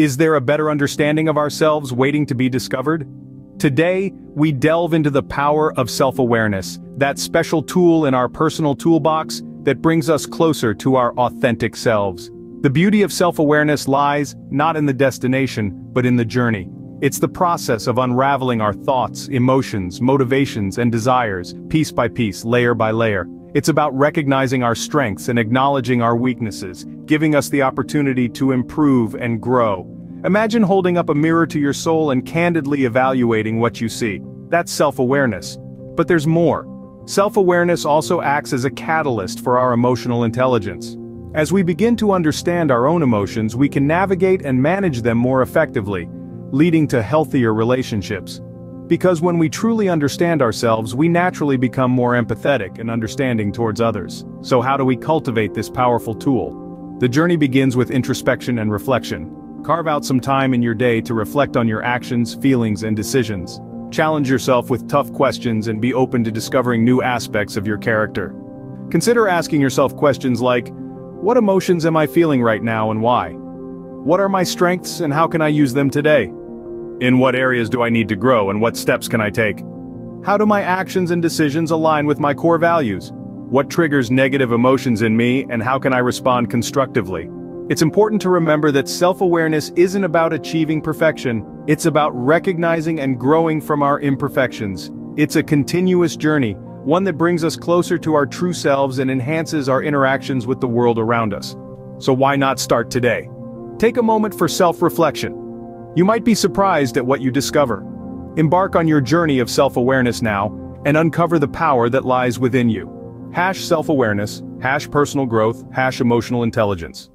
Is there a better understanding of ourselves waiting to be discovered? Today, we delve into the power of self-awareness, that special tool in our personal toolbox that brings us closer to our authentic selves. The beauty of self-awareness lies not in the destination, but in the journey. It's the process of unraveling our thoughts, emotions, motivations, and desires, piece by piece, layer by layer. It's about recognizing our strengths and acknowledging our weaknesses, giving us the opportunity to improve and grow. Imagine holding up a mirror to your soul and candidly evaluating what you see. That's self-awareness. But there's more. Self-awareness also acts as a catalyst for our emotional intelligence. As we begin to understand our own emotions we can navigate and manage them more effectively, leading to healthier relationships. Because when we truly understand ourselves we naturally become more empathetic and understanding towards others. So how do we cultivate this powerful tool? The journey begins with introspection and reflection. Carve out some time in your day to reflect on your actions, feelings, and decisions. Challenge yourself with tough questions and be open to discovering new aspects of your character. Consider asking yourself questions like, what emotions am I feeling right now and why? What are my strengths and how can I use them today? In what areas do I need to grow and what steps can I take? How do my actions and decisions align with my core values? What triggers negative emotions in me and how can I respond constructively? It's important to remember that self-awareness isn't about achieving perfection, it's about recognizing and growing from our imperfections. It's a continuous journey, one that brings us closer to our true selves and enhances our interactions with the world around us. So why not start today? Take a moment for self-reflection. You might be surprised at what you discover. Embark on your journey of self-awareness now, and uncover the power that lies within you. Hash self-awareness, hash personal growth, hash emotional intelligence.